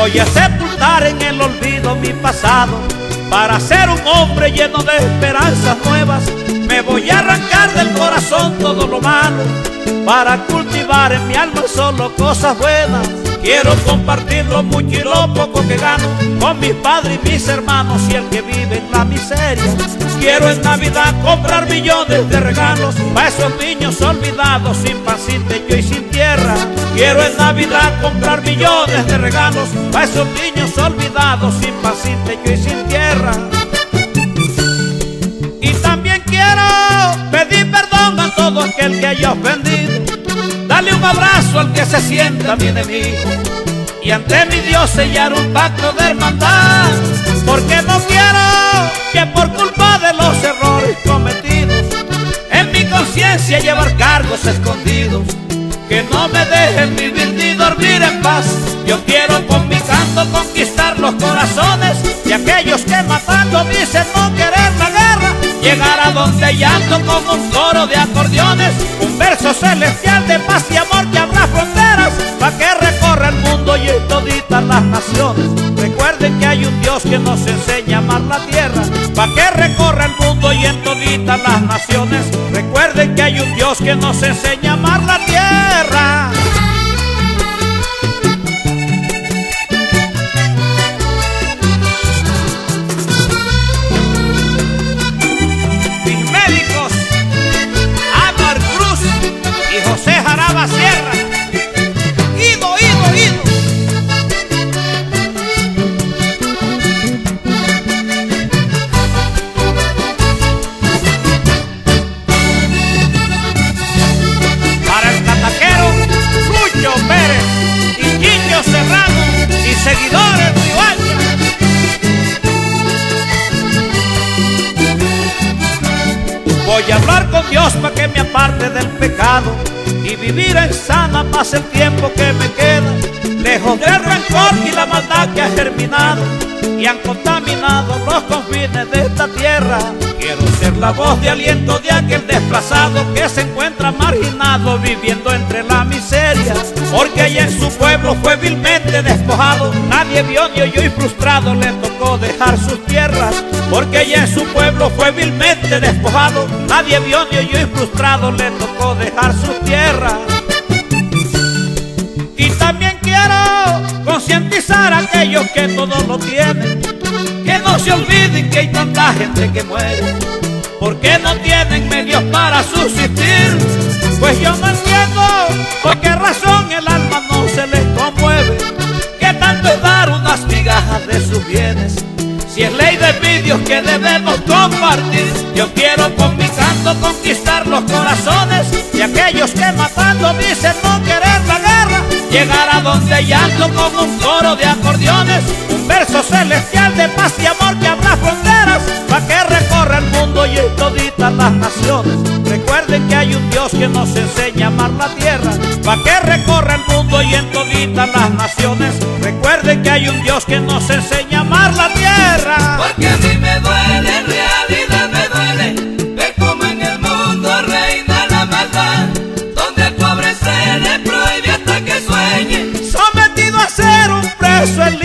Voy a sepultar en el olvido mi pasado para ser un hombre lleno de esperanzas nuevas. Me voy a arrancar del corazón todo lo malo para cultivar en mi alma solo cosas buenas. Quiero compartir lo mucho y lo poco que gano con mis padres y mis hermanos y el que vive en la miseria. Quiero en Navidad comprar millones de regalos para esos niños olvidados sin pan, sin techo y sin tierra. Quiero en Navidad comprar millones de regalos para esos niños olvidados sin pan, sin techo y sin tierra. Se sienta mi enemigo. Y ante mi Dios sellar un pacto de hermandad. Porque no quiero que por culpa de los errores cometidos en mi conciencia llevar cargos escondidos. Que no me dejen vivir ni dormir en paz. Yo quiero con mi canto conquistar los corazones de aquellos que matando dicen no querer la guerra. Llegar a donde llanto con un coro de acordeones, un verso celestial amar la tierra, pa' que recorra el mundo y en toditas las naciones. Recuerden que hay un Dios que nos enseña a amar la tierra. A hablar con Dios para que me aparte del pecado y vivir en sana paz el tiempo que me queda, lejos del rencor y la maldad que ha germinado y han contaminado los confines de esta tierra. Quiero ser la voz de aliento de aquel desplazado que se encuentra marginado viviendo entre la porque allá en su pueblo fue vilmente despojado, nadie vio ni oyó y frustrado le tocó dejar sus tierras, porque allá en su pueblo fue vilmente despojado, nadie vio ni oyó y frustrado le tocó dejar sus tierras. Y también quiero concientizar a aquellos que todo lo tienen, que no se olviden que hay tanta gente que muere, porque no tienen medios para subsistir. Pues yo no entiendo por qué razón es dar unas migajas de sus bienes. Si es ley de vídeos que debemos compartir, yo quiero con mi canto conquistar los corazones de aquellos que matando dicen no querer la guerra. Llegar a donde llanto con un coro de acordeones, un verso celestial de paz y amor que habrá fronteras, pa' que recorra el mundo y en toditas las naciones. Recuerden que hay un Dios que nos enseña a amar la tierra, pa' que recorra mundo y en toditas las naciones. Recuerden que hay un Dios que nos enseña a amar la tierra. Porque a mí me duele, en realidad me duele ver cómo en el mundo reina la maldad, donde el pobre se le prohíbe hasta que sueñe. sometido a ser un preso en